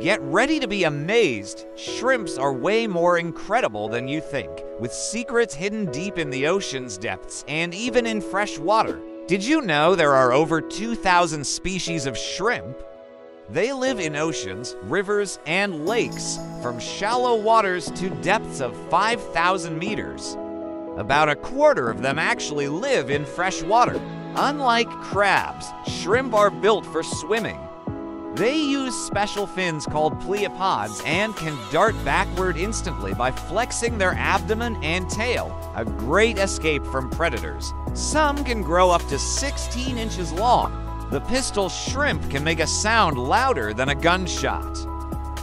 Get ready to be amazed. Shrimps are way more incredible than you think, with secrets hidden deep in the ocean's depths and even in fresh water. Did you know there are over 2,000 species of shrimp? They live in oceans, rivers, and lakes, from shallow waters to depths of 5,000 meters. About a quarter of them actually live in fresh water. Unlike crabs, shrimp are built for swimming. They use special fins called pleopods and can dart backward instantly by flexing their abdomen and tail, a great escape from predators. Some can grow up to 16 inches long. The pistol shrimp can make a sound louder than a gunshot.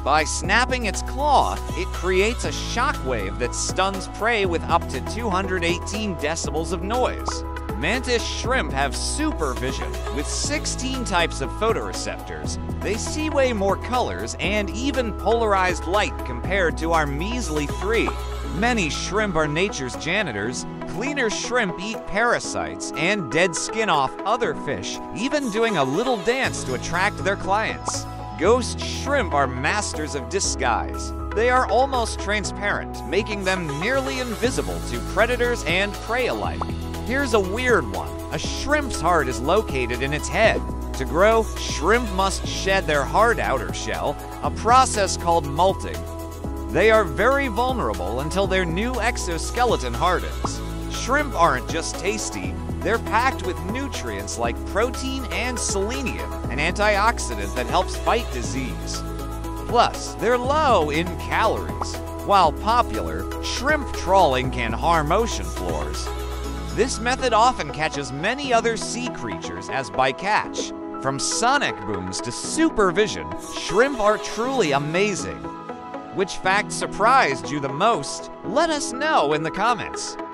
By snapping its claw, it creates a shockwave that stuns prey with up to 218 decibels of noise. Mantis shrimp have super vision with 16 types of photoreceptors. They see way more colors and even polarized light compared to our measly three. Many shrimp are nature's janitors. Cleaner shrimp eat parasites and dead skin off other fish, even doing a little dance to attract their clients. Ghost shrimp are masters of disguise. They are almost transparent, making them nearly invisible to predators and prey alike. Here's a weird one. A shrimp's heart is located in its head. To grow, shrimp must shed their hard outer shell, a process called molting. They are very vulnerable until their new exoskeleton hardens. Shrimp aren't just tasty, they're packed with nutrients like protein and selenium, an antioxidant that helps fight disease. Plus, they're low in calories. While popular, shrimp trawling can harm ocean floors. This method often catches many other sea creatures as bycatch. From sonic booms to supervision, shrimp are truly amazing. Which fact surprised you the most? Let us know in the comments.